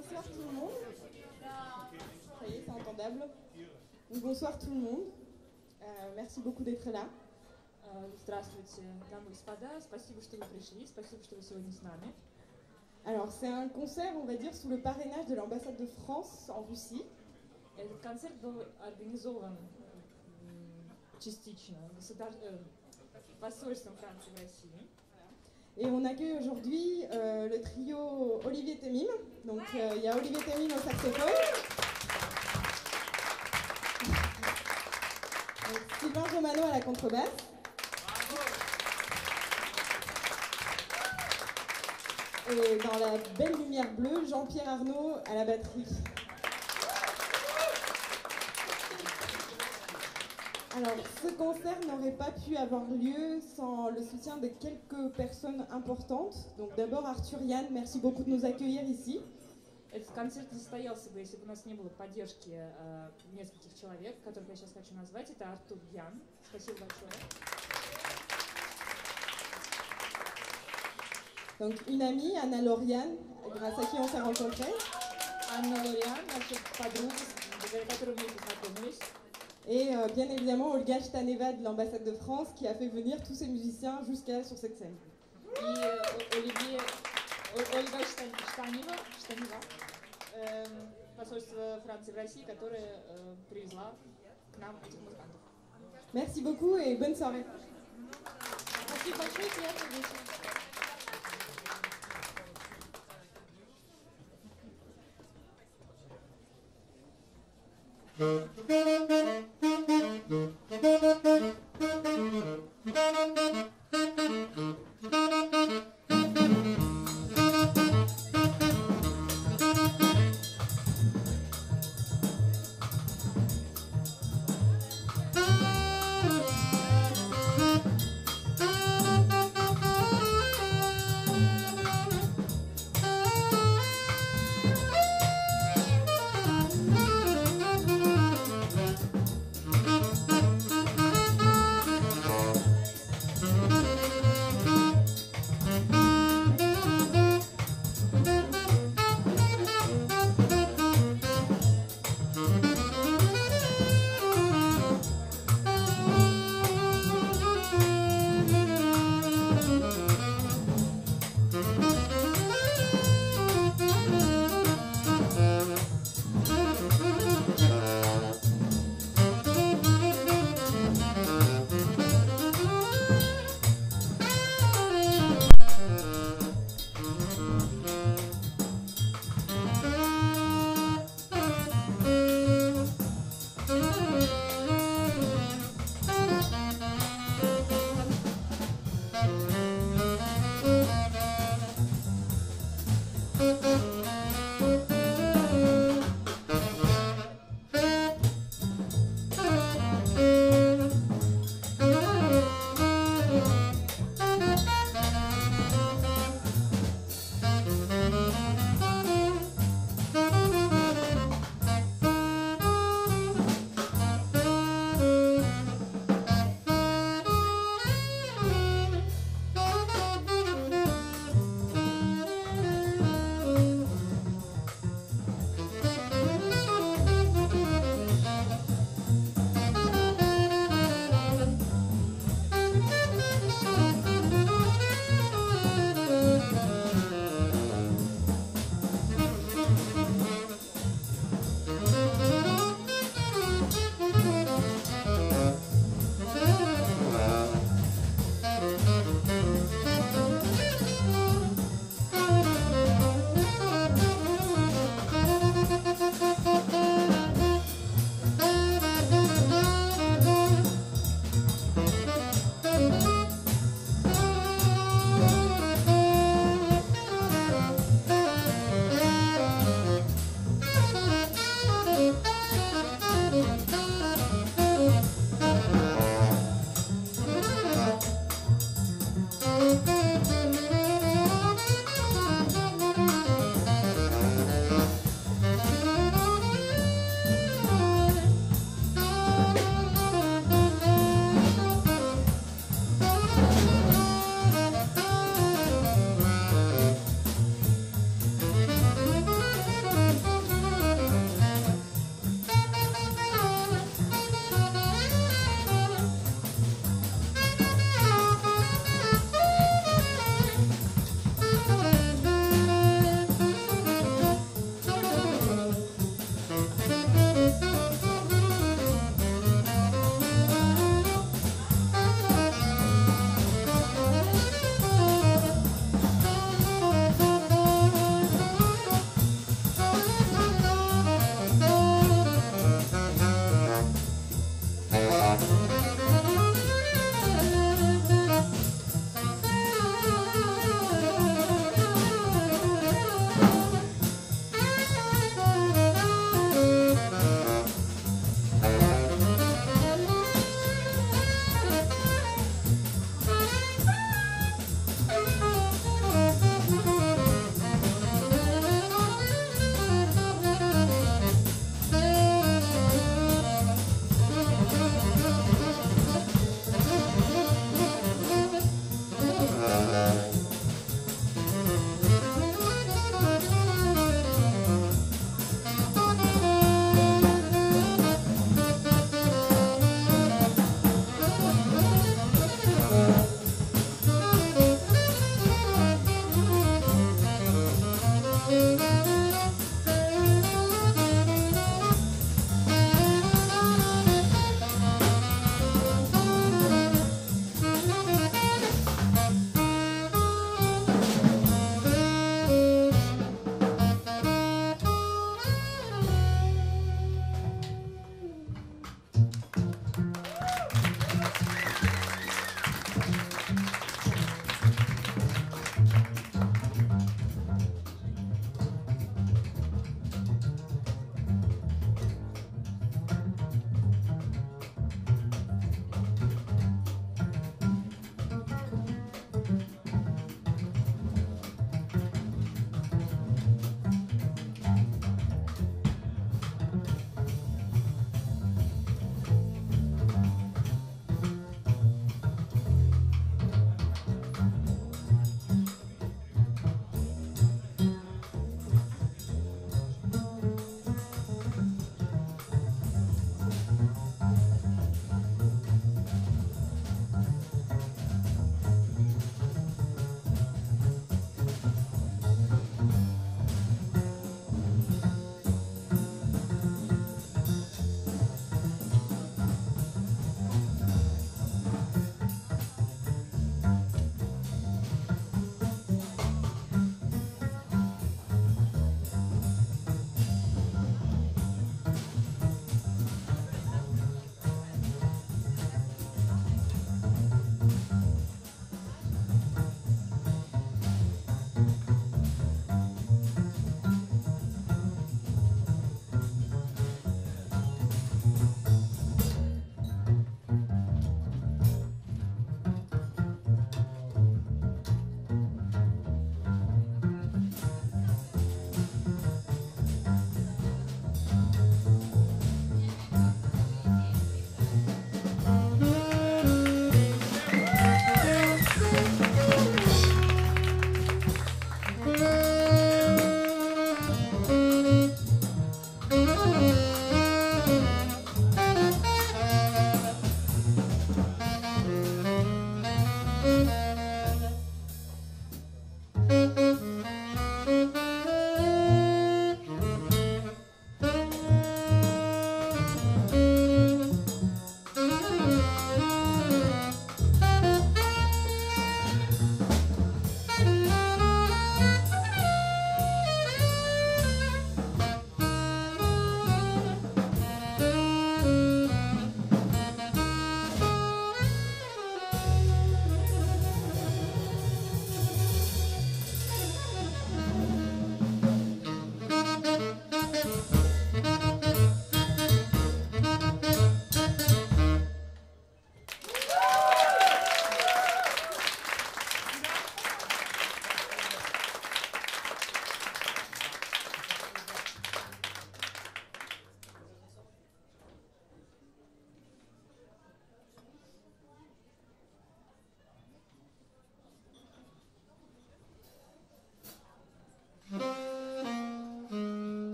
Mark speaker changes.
Speaker 1: Bonsoir tout le monde. Ça y est, c'est entendable. Donc, bonsoir tout le monde. Euh, merci beaucoup d'être là.
Speaker 2: Э, Здравствуйте, дамы и господа. Спасибо, что вы пришли. Спасибо, что вы сегодня с нами.
Speaker 1: Alors, c'est un concert, on va dire, sous le parrainage de l'ambassade de France en Russie.
Speaker 2: Этот концерт был организован м, частично государ- э, посольством Франции в России.
Speaker 1: et on accueille aujourd'hui euh, le trio Olivier Temim. Donc, euh, il y a Olivier Temim au saxophone. Donc, Sylvain Romano à la contrebasse. Et dans la belle lumière bleue, Jean-Pierre Arnaud à la batterie. Alors, ce concert n'aurait pas pu avoir lieu sans le soutien de quelques personnes importantes. Donc, d'abord, Arthur Yann, merci beaucoup de nous accueillir ici.
Speaker 2: Этот концерт не состоялся бы, если бы у нас не было поддержки э, нескольких человек, которых я сейчас хочу назвать. Это Артур Ян. Спасибо большое.
Speaker 1: Donc, une amie, Anna Lauriane, grâce à qui on s'est rencontrés.
Speaker 2: Анна Лориан, наша подруга, благодаря которой мы познакомились.
Speaker 1: Et euh, bien évidemment, Olga Staneva de l'ambassade de France qui a fait venir tous ces musiciens jusqu'à sur cette scène.
Speaker 2: И э, Оливье, О- Ольга Штан- Штанева, Штанева, эм, посольство Франции в России, которая э, привезла к нам этих музыкантов.
Speaker 1: Merci beaucoup et bonne soirée.
Speaker 2: Спасибо большое, приятного вечера.
Speaker 3: Thank you.